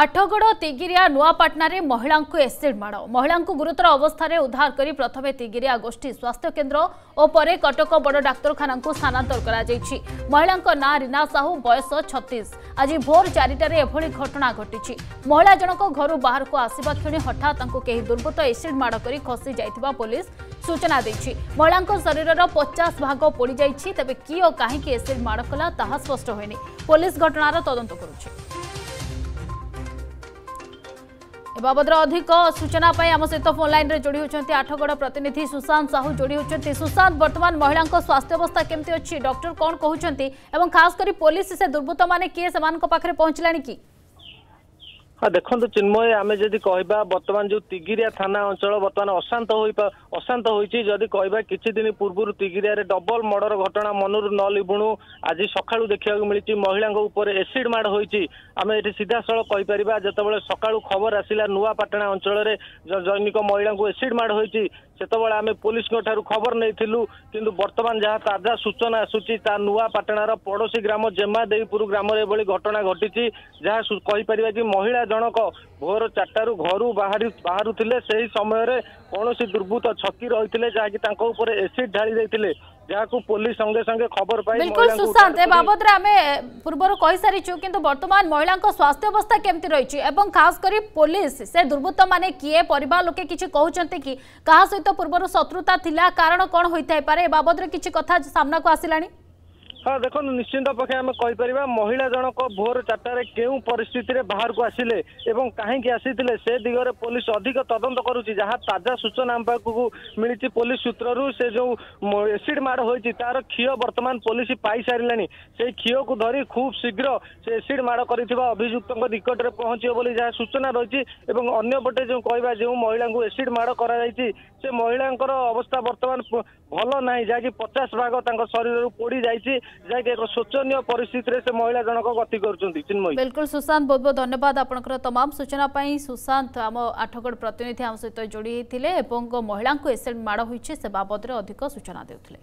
ଆଠଗଡ଼ ତିଗିରିଆ ନୂଆପାଟଣାରେ ମହିଳାଙ୍କୁ ଏସିଡ୍ ମାଡ଼। ମହିଳାଙ୍କୁ ଗୁରୁତର ଅବସ୍ଥାରେ ଉଦ୍ଧାର କରି ପ୍ରଥମେ ତିଗିରିଆ ଗୋଷ୍ଠୀ ସ୍ୱାସ୍ଥ୍ୟ କେନ୍ଦ୍ର ଓ ପରେ କଟକ ବଡ଼ ଡାକ୍ତରଖାନାକୁ ସ୍ଥାନାନ୍ତର କରାଯାଇଛି। ମହିଳାଙ୍କ ନାଁ ରୀନା ସାହୁ ବୟସ ଛତିଶ। ଆଜି ଭୋର ଚାରିଟାରେ ଏଭଳି ଘଟଣା ଘଟିଛି। ମହିଳା ଜଣକ ଘରୁ ବାହାରକୁ ଆସିବା କ୍ଷଣି ହଠାତ୍ ତାଙ୍କୁ କେହି ଦୁର୍ବୃତ୍ତ ଏସିଡ୍ ମାଡ଼ କରି ଖସି ଯାଇଥିବା ପୋଲିସ ସୂଚନା ଦେଇଛି। ମହିଳାଙ୍କ ଶରୀରର ପଚାଶ ଭାଗ ପୋଡ଼ିଯାଇଛି ତେବେ କିଏ ଓ କାହିଁକି ଏସିଡ୍ ମାଡ଼ କଲା ତାହା ସ୍ପଷ୍ଟ ହୋଇନି। ପୋଲିସ ଘଟଣାର ତଦନ୍ତ କରୁଛି। ଏ ବାବଦରେ ଅଧିକ ସୂଚନା ପାଇଁ ଆମ ସହିତ ଫୋନ୍ ଲାଇନ୍ରେ ଯୋଡ଼ି ହେଉଛନ୍ତି ଆଠଗଡ଼ ପ୍ରତିନିଧି ସୁଶାନ୍ତ ସାହୁ ଯୋଡ଼ି ହେଉଛନ୍ତି ସୁଶାନ୍ତ। ବର୍ତ୍ତମାନ ମହିଳାଙ୍କ ସ୍ୱାସ୍ଥ୍ୟ ଅବସ୍ଥା କେମିତି ଅଛି? ଡକ୍ଟର କ'ଣ କହୁଛନ୍ତି? ଏବଂ ଖାସ୍ କରି ପୋଲିସ ସେ ଦୁର୍ବୃତ୍ତମାନେ କିଏ? ସେମାନଙ୍କ ପାଖରେ ପହଞ୍ଚିଲାଣି କି? ହଁ ଦେଖନ୍ତୁ ଚିନ୍ମୟ ଆମେ ଯଦି କହିବା ବର୍ତ୍ତମାନ ଯୋଉ ତିଗିରିଆ ଥାନା ଅଞ୍ଚଳ ବର୍ତ୍ତମାନ ଅଶାନ୍ତ ହୋଇ ଅଶାନ୍ତ ହୋଇଛି ଯଦି କହିବା କିଛି ଦିନ ପୂର୍ବରୁ ତିଗିରିଆରେ ଡବଲ ମର୍ଡର ଘଟଣା ମନରୁ ନ ଲିଭୁଣୁ ଆଜି ସକାଳୁ ଦେଖିବାକୁ ମିଳିଛି ମହିଳାଙ୍କ ଉପରେ ଏସିଡ୍ ମାଡ଼ ହୋଇଛି। ଆମେ ଏଠି ସିଧାସଳଖ କହିପାରିବା ଯେତେବେଳେ ସକାଳୁ ଖବର ଆସିଲା ନୂଆପାଟଣା ଅଞ୍ଚଳରେ ଜୈନିକ ମହିଳାଙ୍କୁ ଏସିଡ୍ ମାଡ଼ ହୋଇଛି ସେତେବେଳେ ଆମେ ପୋଲିସଙ୍କ ଠାରୁ ଖବର ନେଇଥିଲୁ କିନ୍ତୁ ବର୍ତ୍ତମାନ ଯାହା ତାଜା ସୂଚନା ଆସୁଛି ତା ନୂଆପାଟଣାର ପଡୋଶୀ ଗ୍ରାମ ଜେମାଦେଇପୁର ଗ୍ରାମରେ ଏଭଳି ଘଟଣା ଘଟିଛି ଯାହା କହିପାରିବା ଯେ ମହିଳା ଜଣକ ଭୋର ଚାରିଟାରୁ ଘରୁ ବାହାରି ବାହାରୁଥିଲେ ସେହି ସମୟରେ କୌଣସି ଦୁର୍ବୃତ୍ତ ଛକି ରହିଥିଲେ ଯାହାକି ତାଙ୍କ ଉପରେ ଏସିଡ୍ ଢାଳି ଦେଇଥିଲେ। ଯାହାକୁ ପୋଲିସ ସଙ୍ଗେ ସଙ୍ଗେ ଖବର ପାଇ ବିଲକୁଲ ସୁଶାନ୍ତ ଏ ବାବଦରେ ଆମେ ପୂର୍ବରୁ କହିସାରିଛୁ କିନ୍ତୁ ବର୍ତ୍ତମାନ ମହିଳାଙ୍କ ସ୍ୱାସ୍ଥ୍ୟ ଅବସ୍ଥା କେମିତି ରହିଛି? ଏବଂ ଖାସ କରି ପୋଲିସ ସେ ଦୁର୍ବୃତ୍ତ ମାନେ କିଏ ପରିବାର ଲୋକେ କିଛି କହୁଛନ୍ତି କି? କାହା ସହିତ ପୂର୍ବରୁ ଶତ୍ରୁତା ଥିଲା? କାରଣ କ'ଣ ହୋଇଥାଇପାରେ? ଏ ବାବଦରେ କିଛି କଥା ସାମ୍ନାକୁ ଆସିଲାଣି? ହଁ ଦେଖନ୍ତୁ ନିଶ୍ଚିନ୍ତ ପକ୍ଷେ ଆମେ କହିପାରିବା ମହିଳା ଜଣକ ଭୋର ଚାରିଟାରେ କେଉଁ ପରିସ୍ଥିତିରେ ବାହାରକୁ ଆସିଲେ ଏବଂ କାହିଁକି ଆସିଥିଲେ ସେ ଦିଗରେ ପୋଲିସ ଅଧିକ ତଦନ୍ତ କରୁଛି ଯାହା ତାଜା ସୂଚନା ଆମ ପାଖକୁ ମିଳିଛି ପୋଲିସ ସୂତ୍ରରୁ ସେ ଯୋଉ ଏସିଡ୍ ମାଡ଼ ହୋଇଛି ତାର କ୍ଷୀୟ ବର୍ତ୍ତମାନ ପୋଲିସ ପାଇସାରିଲାଣି। ସେଇ କ୍ଷୀୟକୁ ଧରି ଖୁବ୍ ଶୀଘ୍ର ସେ ଏସିଡ୍ ମାଡ଼ କରିଥିବା ଅଭିଯୁକ୍ତଙ୍କ ନିକଟରେ ପହଞ୍ଚିବ ବୋଲି ଯାହା ସୂଚନା ରହିଛି ଏବଂ ଅନ୍ୟପଟେ ଯେଉଁ କହିବା ଯେଉଁ ମହିଳାଙ୍କୁ ଏସିଡ୍ ମାଡ଼ କରାଯାଇଛି ସେ ମହିଳାଙ୍କର ଅବସ୍ଥା ବର୍ତ୍ତମାନ ଭଲ ନାହିଁ ଯାହାକି ପଚାଶ ଭାଗ ତାଙ୍କ ଶରୀରରୁ ପୋଡ଼ି ଯାଇଛି ଯାହାକି ଏକ ଶୋଚନୀୟ ପରିସ୍ଥିତିରେ ସେ ମହିଳା ଜଣକ ଗତି କରୁଛନ୍ତି ଚିନ୍ମୟୀ। ବିଲକୁଲ ସୁଶାନ୍ତ ବହୁତ ବହୁତ ଧନ୍ୟବାଦ ଆପଣଙ୍କର ତମାମ ସୂଚନା ପାଇଁ। ସୁଶାନ୍ତ ଆମ ଆଠଗଡ଼ ପ୍ରତିନିଧି ଆମ ସହିତ ଯୋଡ଼ି ହୋଇଥିଲେ ଏବଂ ମହିଳାଙ୍କୁ ଏସିଡ୍ ମାଡ଼ ହୋଇଛି ସେ ବାବଦରେ ଅଧିକ ସୂଚନା ଦେଉଥିଲେ।